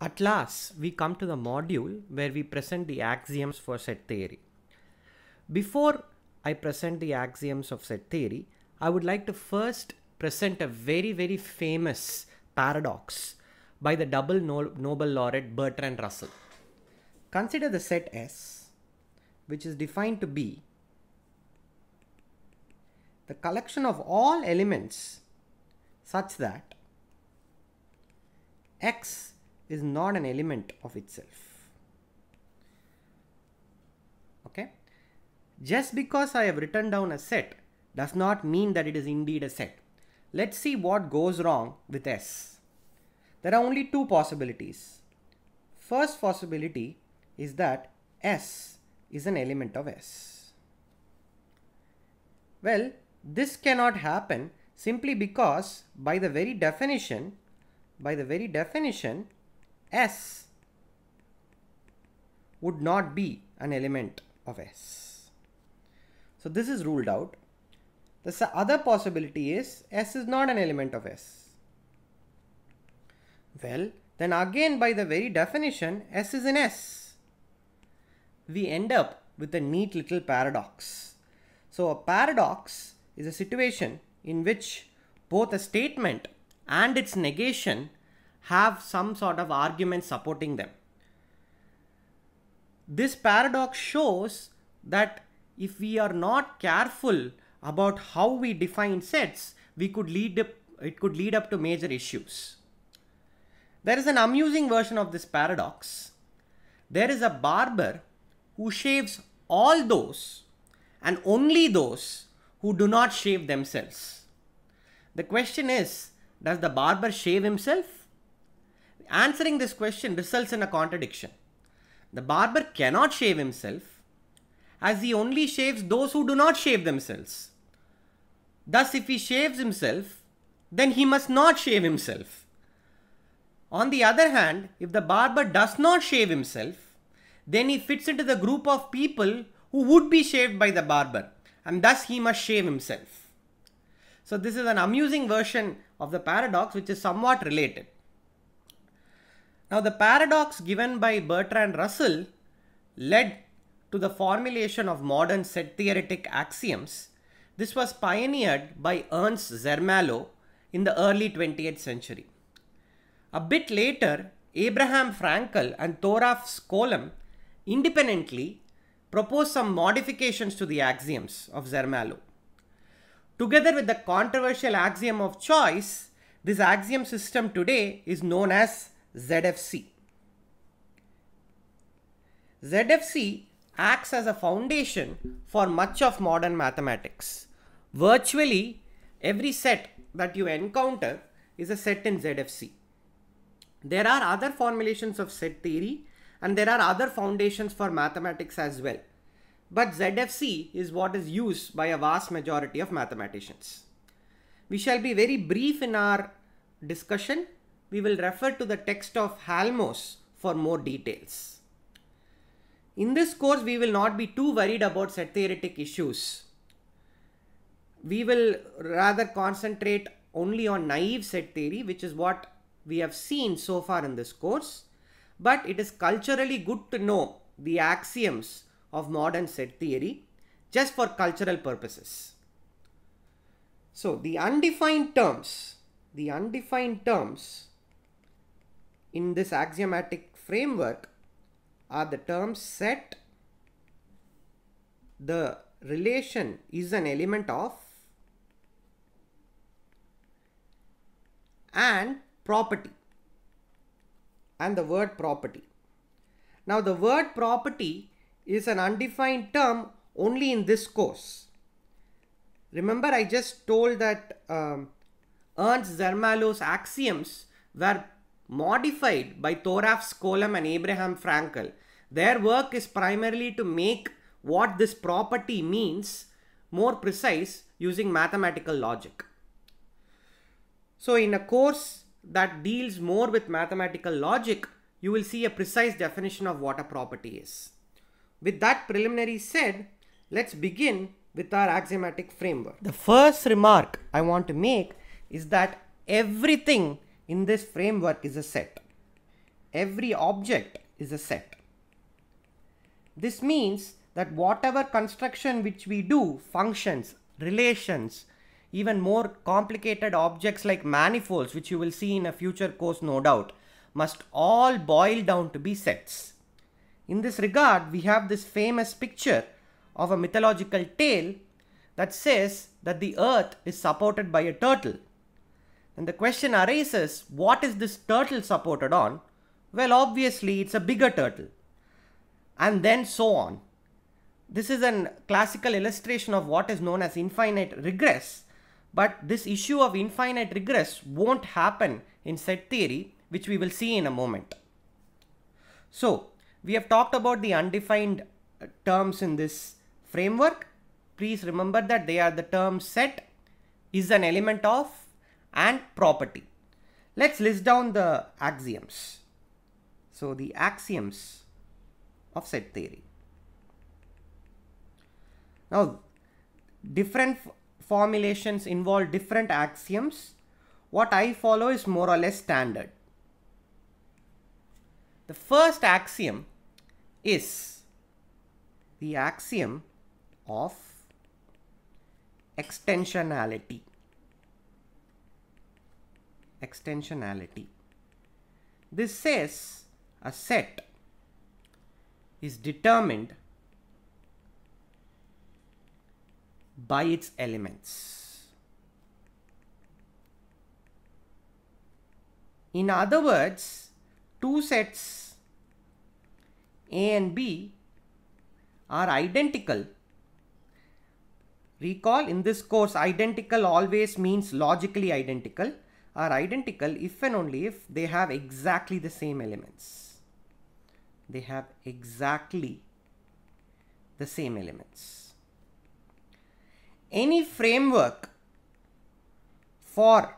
At last, we come to the module where we present the axioms for set theory. Before I present the axioms of set theory, I would like to first present a very, very famous paradox by the double Nobel laureate Bertrand Russell. Consider the set S, which is defined to be the collection of all elements such that X is not an element of itself. Okay. Just because I have written down a set does not mean that it is indeed a set. Let's see what goes wrong with S. There are only two possibilities. First possibility is that S is an element of S. Well, this cannot happen simply because by the very definition, by the very definition, S would not be an element of S. So this is ruled out. The other possibility is S is not an element of S. Well, then again by the very definition, S is in S. We end up with a neat little paradox. So a paradox is a situation in which both a statement and its negation have some sort of argument supporting them. This paradox shows that if we are not careful about how we define sets, we could lead up, it could lead up to major issues. There is an amusing version of this paradox. There is a barber who shaves all those and only those who do not shave themselves. The question is, does the barber shave himself? Answering this question results in a contradiction. The barber cannot shave himself as he only shaves those who do not shave themselves. Thus, if he shaves himself, then he must not shave himself. On the other hand, if the barber does not shave himself, then he fits into the group of people who would be shaved by the barber and thus he must shave himself. So this is an amusing version of the paradox which is somewhat related. Now the paradox given by Bertrand Russell led to the formulation of modern set theoretic axioms. This was pioneered by Ernst Zermelo in the early 20th century. A bit later, Abraham Fraenkel and Thoralf Skolem independently proposed some modifications to the axioms of Zermelo. Together with the controversial axiom of choice, this axiom system today is known as ZFC. ZFC acts as a foundation for much of modern mathematics. Virtually every set that you encounter is a set in ZFC. There are other formulations of set theory and there are other foundations for mathematics as well. But ZFC is what is used by a vast majority of mathematicians. We shall be very brief in our discussion we will refer to the text of Halmos for more details. In this course, we will not be too worried about set theoretic issues. We will rather concentrate only on naive set theory, which is what we have seen so far in this course. But it is culturally good to know the axioms of modern set theory just for cultural purposes. So the undefined terms, the undefined terms in this axiomatic framework are the terms set, the relation is an element of, and property and the word property. Now the word property is an undefined term only in this course. Remember I just told that um, Ernst Zermelo's axioms were modified by Thoralf Skolem and Abraham Fraenkel. Their work is primarily to make what this property means more precise using mathematical logic. So in a course that deals more with mathematical logic, you will see a precise definition of what a property is. With that preliminary said, let's begin with our axiomatic framework. The first remark I want to make is that everything in this framework is a set. every object is a set. This means that whatever construction which we do, functions, relations, even more complicated objects like manifolds, which you will see in a future course no doubt, must all boil down to be sets. In this regard, we have this famous picture of a mythological tale that says that the earth is supported by a turtle. And the question arises, what is this turtle supported on? Well, obviously it's a bigger turtle. And then so on. This is a classical illustration of what is known as infinite regress. But this issue of infinite regress won't happen in set theory, which we will see in a moment. So, we have talked about the undefined uh, terms in this framework. Please remember that they are the terms set, is an element of, and property. Let's list down the axioms. So the axioms of set theory. Now, different formulations involve different axioms. What I follow is more or less standard. The first axiom is the axiom of extensionality. Extensionality. This says a set is determined by its elements. In other words, two sets A and B are identical. Recall in this course identical always means logically identical are identical if and only if they have exactly the same elements. They have exactly the same elements. Any framework for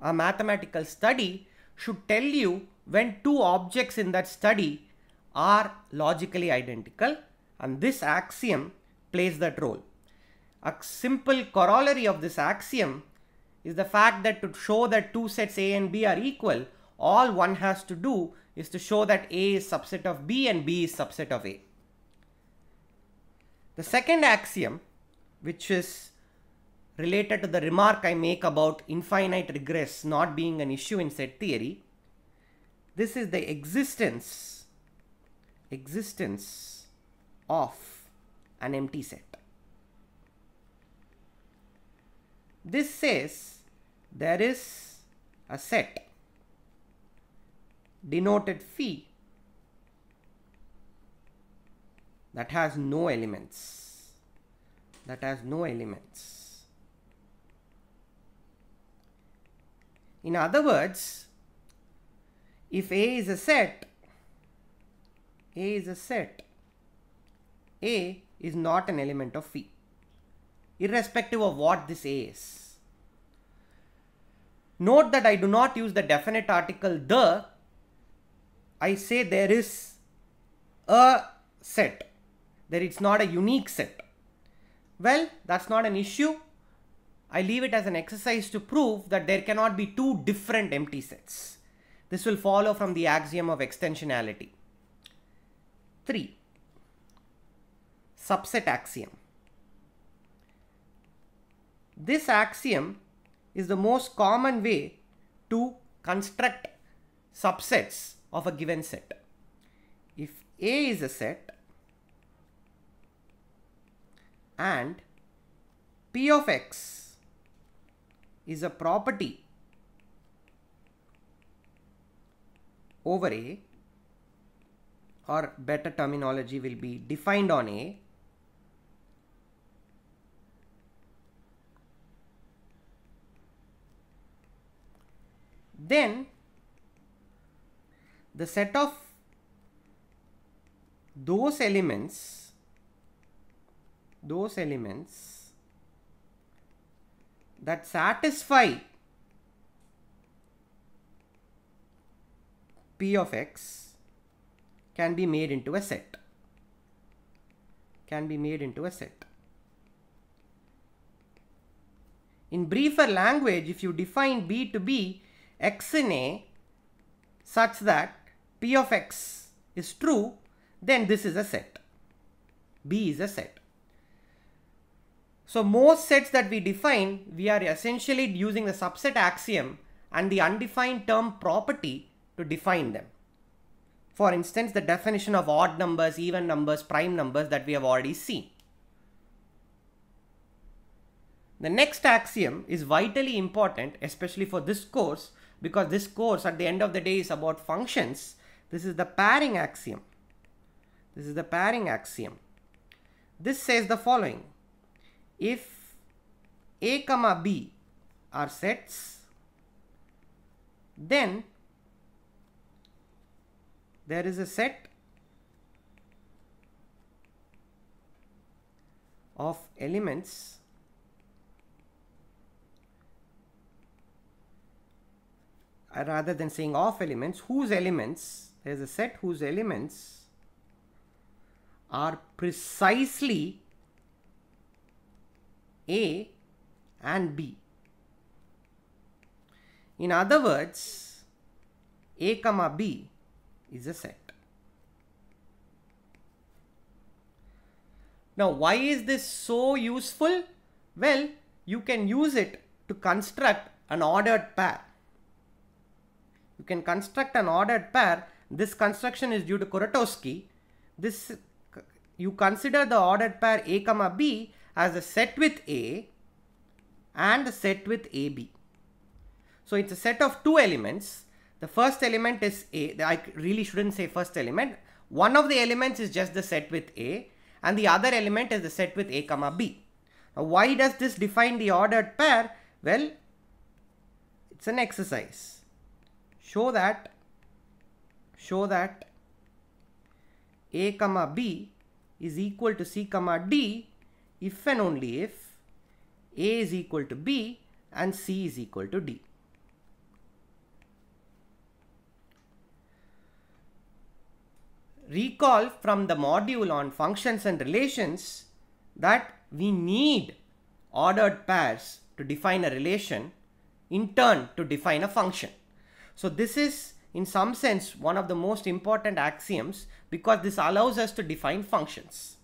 a mathematical study should tell you when two objects in that study are logically identical and this axiom plays that role. A simple corollary of this axiom is the fact that to show that two sets A and B are equal, all one has to do is to show that A is subset of B and B is subset of A. The second axiom, which is related to the remark I make about infinite regress not being an issue in set theory, this is the existence, existence of an empty set. This says there is a set denoted phi that has no elements that has no elements. In other words if a is a set a is a set a is not an element of phi irrespective of what this A is. Note that I do not use the definite article the, I say there is a set, that it's not a unique set. Well, that's not an issue. I leave it as an exercise to prove that there cannot be two different empty sets. This will follow from the axiom of extensionality. 3. Subset axiom. This axiom is the most common way to construct subsets of a given set. If A is a set and P of x is a property over A or better terminology will be defined on A then the set of those elements those elements that satisfy p of x can be made into a set. Can be made into a set. In briefer language if you define b to be x in A such that P of X is true, then this is a set. B is a set. So most sets that we define, we are essentially using the subset axiom and the undefined term property to define them. For instance, the definition of odd numbers, even numbers, prime numbers that we have already seen. The next axiom is vitally important, especially for this course, because this course at the end of the day is about functions. This is the pairing axiom. This is the pairing axiom. This says the following. If A comma B are sets, then there is a set of elements rather than saying of elements whose elements there is a set whose elements are precisely A and B. In other words, A comma B is a set. Now, why is this so useful? Well, you can use it to construct an ordered pair. You can construct an ordered pair. This construction is due to Kuratowski. This you consider the ordered pair A comma B as a set with A and a set with AB. So it's a set of two elements the first element is A. I really shouldn't say first element. One of the elements is just the set with A and the other element is the set with A comma B. Now why does this define the ordered pair? Well, it's an exercise. Show that, show that A comma B is equal to C comma D if and only if A is equal to B and C is equal to D. recall from the module on functions and relations that we need ordered pairs to define a relation, in turn to define a function. So this is in some sense one of the most important axioms because this allows us to define functions.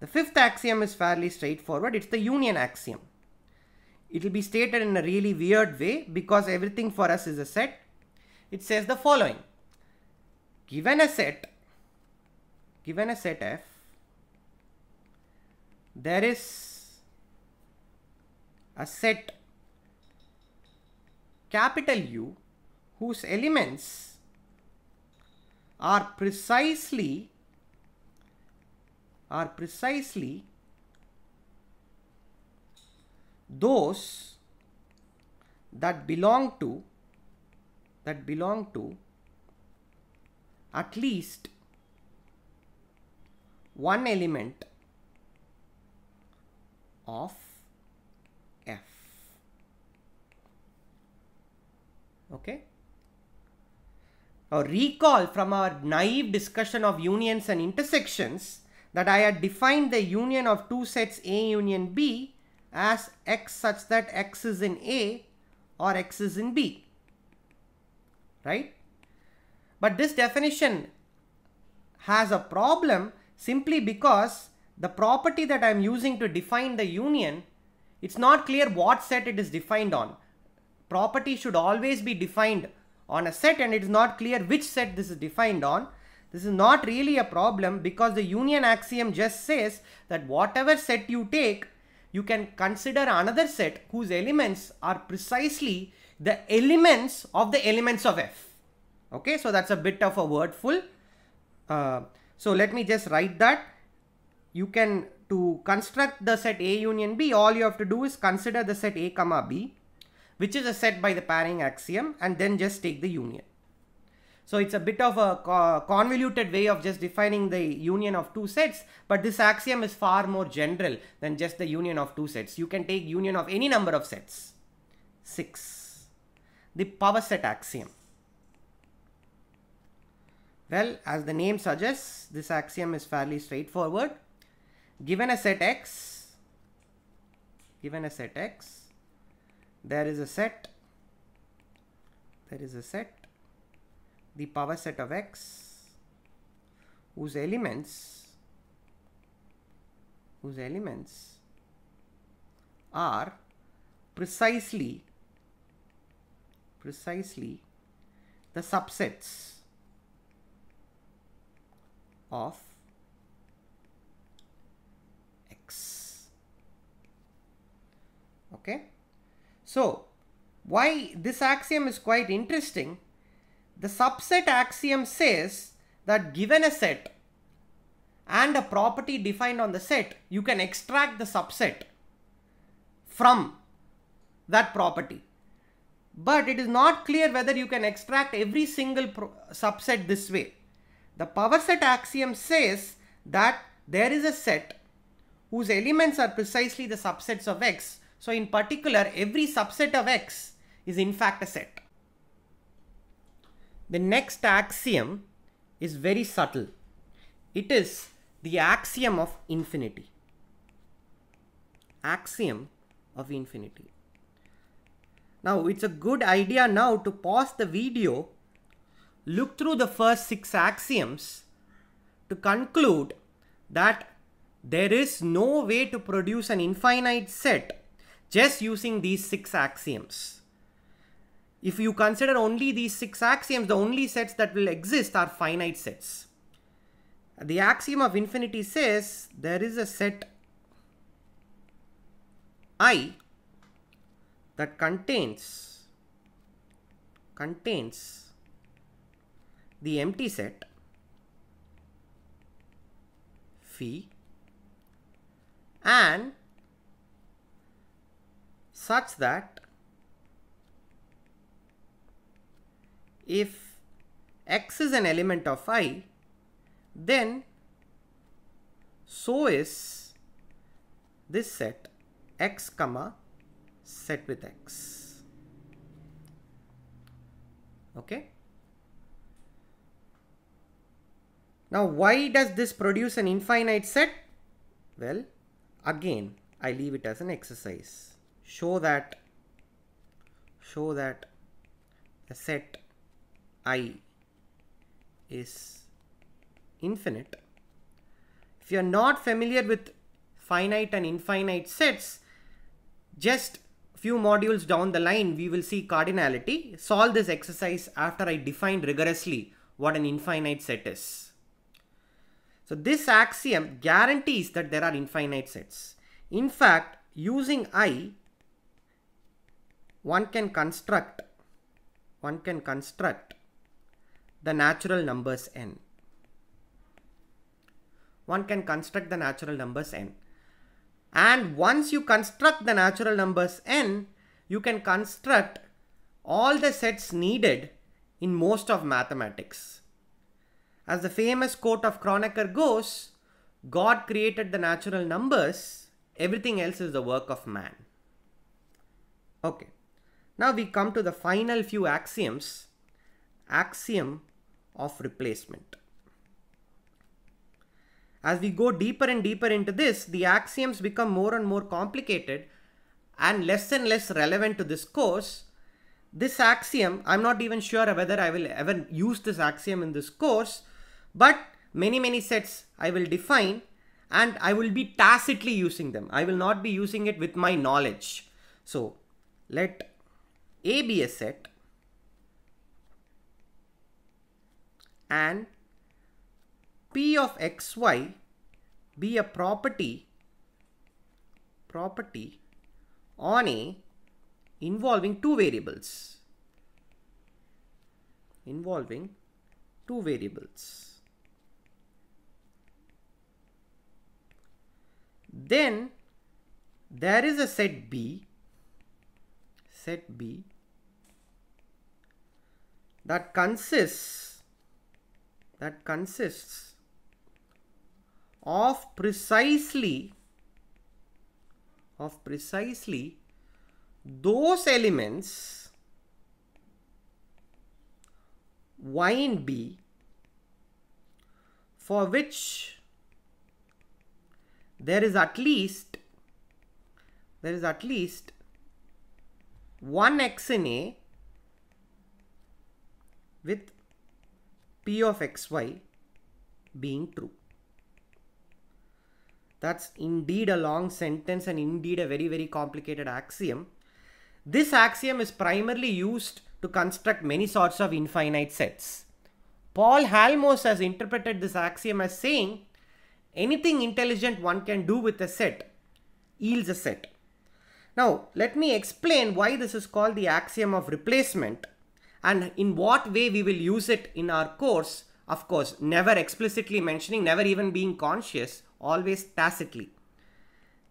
The fifth axiom is fairly straightforward. It's the union axiom. It will be stated in a really weird way because everything for us is a set. It says the following. Given a set given a set F, there is a set capital U whose elements are precisely are precisely those that belong to that belong to at least one element of F. Okay. Now recall from our naive discussion of unions and intersections that I had defined the union of two sets A union B as X such that X is in A or X is in B. Right? But this definition has a problem simply because the property that I'm using to define the union, it's not clear what set it is defined on. Property should always be defined on a set and it is not clear which set this is defined on. This is not really a problem because the union axiom just says that whatever set you take, you can consider another set whose elements are precisely the elements of the elements of F. Okay, so that's a bit of a wordful. Uh, so let me just write that. You can, to construct the set A union B, all you have to do is consider the set A comma B, which is a set by the pairing axiom and then just take the union. So it's a bit of a convoluted way of just defining the union of two sets, but this axiom is far more general than just the union of two sets. You can take union of any number of sets. 6. The power set axiom. Well, as the name suggests, this axiom is fairly straightforward. Given a set X, given a set X, there is a set, there is a set. The power set of x whose elements whose elements are precisely precisely the subsets of x. Okay so why this axiom is quite interesting the subset axiom says that given a set and a property defined on the set, you can extract the subset from that property. But it is not clear whether you can extract every single subset this way. The power set axiom says that there is a set whose elements are precisely the subsets of X. So in particular, every subset of X is in fact a set. The next axiom is very subtle. It is the axiom of infinity. Axiom of infinity. Now it's a good idea now to pause the video, look through the first six axioms to conclude that there is no way to produce an infinite set just using these six axioms. If you consider only these six axioms, the only sets that will exist are finite sets. The axiom of infinity says there is a set I that contains contains the empty set phi and such that if x is an element of i, then so is this set x comma set with x. Okay. Now why does this produce an infinite set? Well, again, I leave it as an exercise. Show that, show that the set i is infinite. If you are not familiar with finite and infinite sets, just few modules down the line we will see cardinality. Solve this exercise after I define rigorously what an infinite set is. So this axiom guarantees that there are infinite sets. In fact, using i, one can construct, one can construct the natural numbers n. One can construct the natural numbers n. And once you construct the natural numbers n, you can construct all the sets needed in most of mathematics. As the famous quote of Kronecker goes, God created the natural numbers, everything else is the work of man. Okay, now we come to the final few axioms. Axiom of replacement. As we go deeper and deeper into this, the axioms become more and more complicated and less and less relevant to this course. This axiom, I'm not even sure whether I will ever use this axiom in this course, but many, many sets I will define and I will be tacitly using them. I will not be using it with my knowledge. So let A be a set and p of xy be a property property on a involving two variables involving two variables. Then there is a set b set b that consists that consists of precisely of precisely those elements y and b for which there is at least there is at least one x in a with P of xy being true. That's indeed a long sentence and indeed a very, very complicated axiom. This axiom is primarily used to construct many sorts of infinite sets. Paul Halmos has interpreted this axiom as saying anything intelligent one can do with a set yields a set. Now, let me explain why this is called the axiom of replacement and in what way we will use it in our course. Of course, never explicitly mentioning, never even being conscious, always tacitly.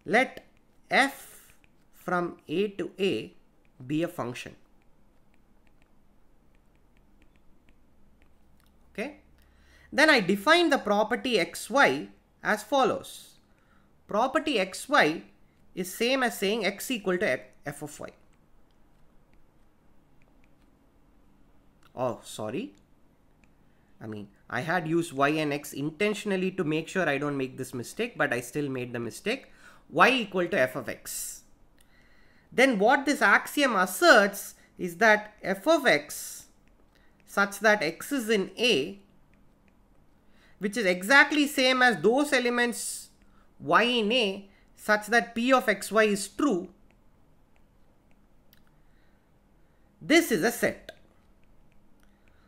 Let f from a to a be a function. Okay. Then I define the property xy as follows. Property xy is same as saying x equal to f of y. Oh, sorry. I mean, I had used y and x intentionally to make sure I don't make this mistake, but I still made the mistake. y equal to f of x. Then what this axiom asserts is that f of x such that x is in A, which is exactly same as those elements y in A such that p of xy is true, this is a set.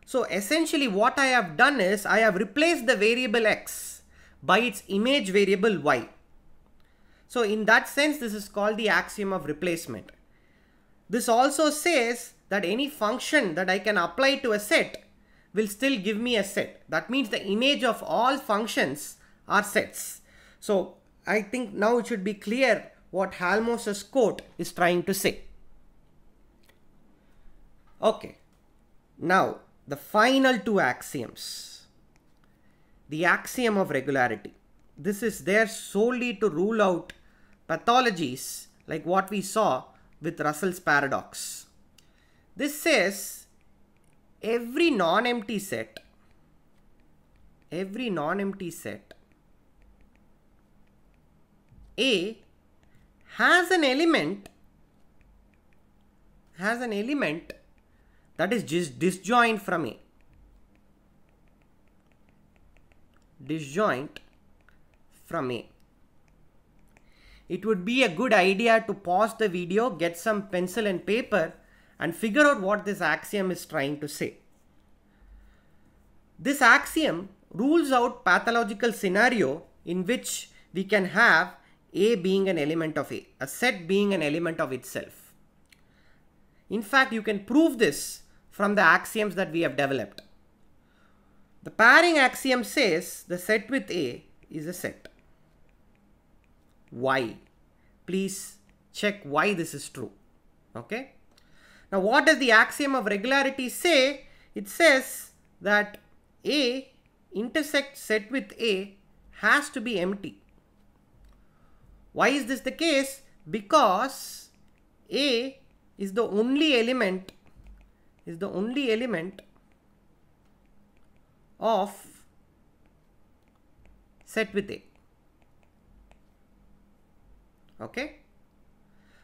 So essentially what I have done is I have replaced the variable x by its image variable y. So in that sense, this is called the axiom of replacement. This also says that any function that I can apply to a set will still give me a set. That means the image of all functions are sets. So I think now it should be clear what Halmos's quote is trying to say. Okay, now the final two axioms. The axiom of regularity. This is there solely to rule out pathologies like what we saw with Russell's paradox. This says every non-empty set, every non-empty set A has an element has an element that is just disjoint from A. Disjoint from A. It would be a good idea to pause the video, get some pencil and paper and figure out what this axiom is trying to say. This axiom rules out pathological scenario in which we can have A being an element of A, a set being an element of itself. In fact, you can prove this from the axioms that we have developed. The pairing axiom says the set with A is a set. Why? Please check why this is true. Okay. Now what does the axiom of regularity say? It says that A intersect set with A has to be empty. Why is this the case? Because A is the only element is the only element of set with A. Okay.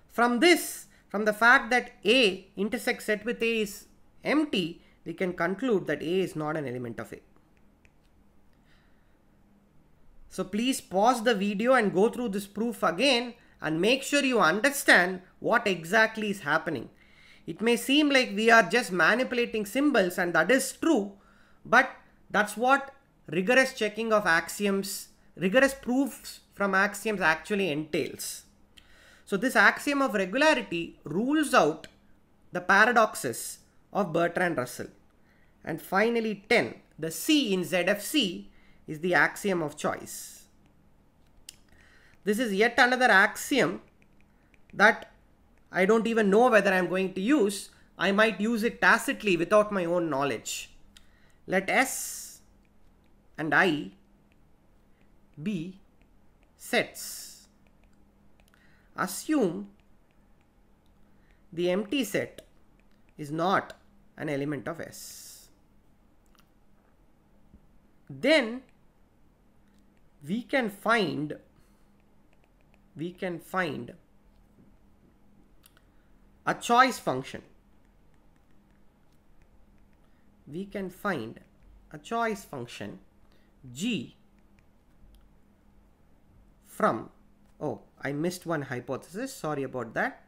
From this, from the fact that A intersects set with A is empty, we can conclude that A is not an element of A. So please pause the video and go through this proof again and make sure you understand what exactly is happening. It may seem like we are just manipulating symbols and that is true, but that's what rigorous checking of axioms, rigorous proofs from axioms actually entails. So this axiom of regularity rules out the paradoxes of Bertrand Russell. And finally 10, the C in ZFC is the axiom of choice. This is yet another axiom that I don't even know whether I'm going to use. I might use it tacitly without my own knowledge. Let S and I be sets assume the empty set is not an element of S. Then we can find we can find a choice function. We can find a choice function g from, oh, I missed one hypothesis, sorry about that.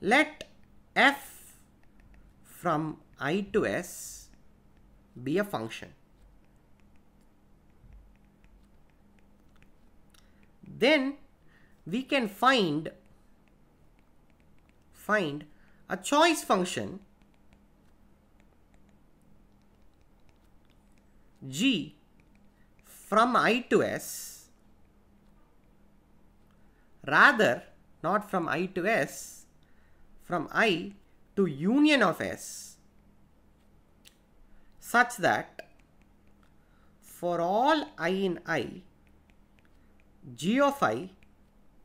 Let f from i to s be a function. Then we can find find a choice function g from i to s rather not from i to s from i to union of s such that for all i in i g of i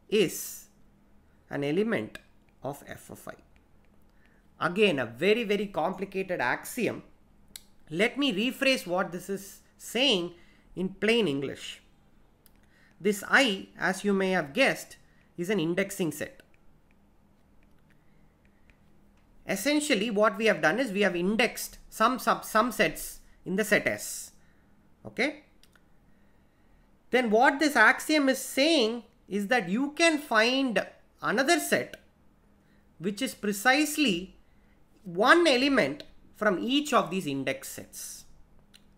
is an element of f of i. Again a very very complicated axiom. Let me rephrase what this is saying in plain English. This I, as you may have guessed, is an indexing set. Essentially, what we have done is we have indexed some sub sets in the set S. Okay. Then what this axiom is saying is that you can find another set which is precisely one element from each of these index sets.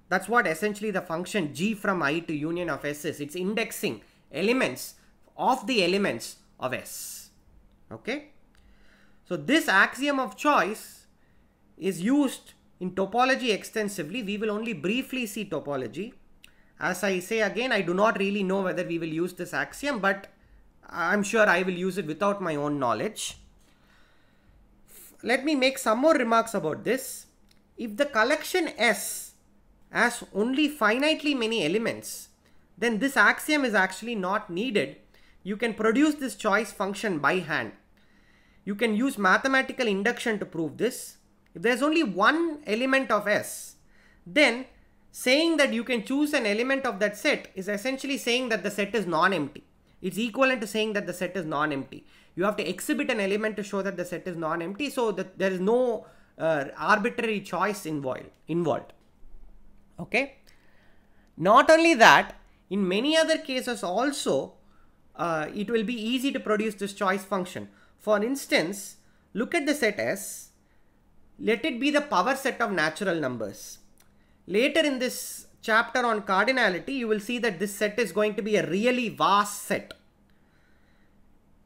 That's what essentially the function g from i to union of s is. It's indexing elements of the elements of s. Okay. So this axiom of choice is used in topology extensively. We will only briefly see topology. As I say again, I do not really know whether we will use this axiom, but I'm sure I will use it without my own knowledge. Let me make some more remarks about this. If the collection S has only finitely many elements, then this axiom is actually not needed. You can produce this choice function by hand. You can use mathematical induction to prove this. If there's only one element of S, then saying that you can choose an element of that set is essentially saying that the set is non-empty. It's equivalent to saying that the set is non-empty. You have to exhibit an element to show that the set is non-empty so that there is no uh, arbitrary choice involved. Okay. Not only that, in many other cases also, uh, it will be easy to produce this choice function. For instance, look at the set S. Let it be the power set of natural numbers. Later in this chapter on cardinality, you will see that this set is going to be a really vast set.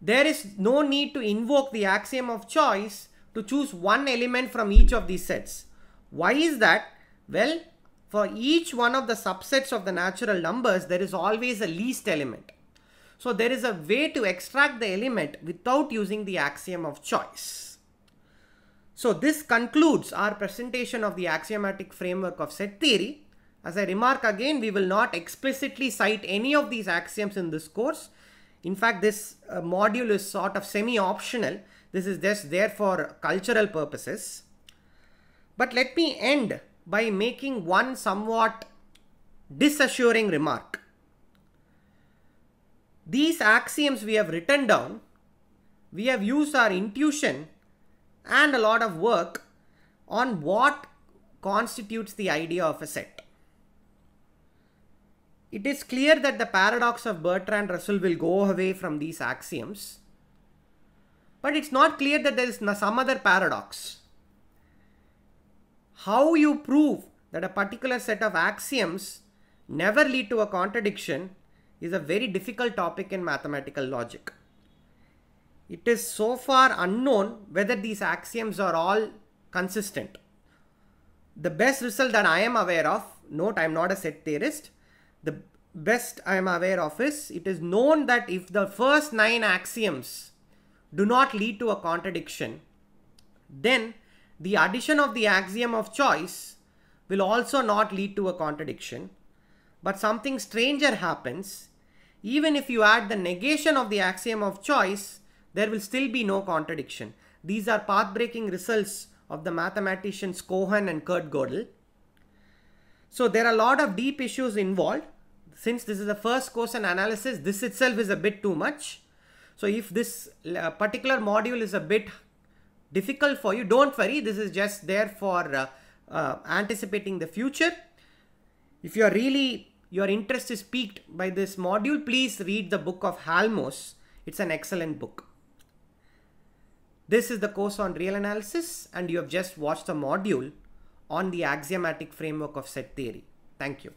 There is no need to invoke the axiom of choice to choose one element from each of these sets. Why is that? Well, for each one of the subsets of the natural numbers, there is always a least element. So there is a way to extract the element without using the axiom of choice. So this concludes our presentation of the axiomatic framework of set theory. As I remark again, we will not explicitly cite any of these axioms in this course. In fact, this uh, module is sort of semi-optional. This is just there for cultural purposes. But let me end by making one somewhat disassuring remark. These axioms we have written down, we have used our intuition and a lot of work on what constitutes the idea of a set. It is clear that the paradox of Bertrand Russell will go away from these axioms, but it's not clear that there is some other paradox. How you prove that a particular set of axioms never lead to a contradiction is a very difficult topic in mathematical logic. It is so far unknown whether these axioms are all consistent. The best result that I am aware of, note I am not a set theorist, the best I am aware of is it is known that if the first nine axioms do not lead to a contradiction, then the addition of the axiom of choice will also not lead to a contradiction. But something stranger happens. Even if you add the negation of the axiom of choice, there will still be no contradiction. These are path-breaking results of the mathematicians Cohen and Kurt Gödel. So there are a lot of deep issues involved. Since this is the first course in analysis, this itself is a bit too much. So if this uh, particular module is a bit difficult for you, don't worry. This is just there for uh, uh, anticipating the future. If you are really, your interest is piqued by this module, please read the book of Halmos. It's an excellent book. This is the course on real analysis and you have just watched the module on the axiomatic framework of set theory. Thank you.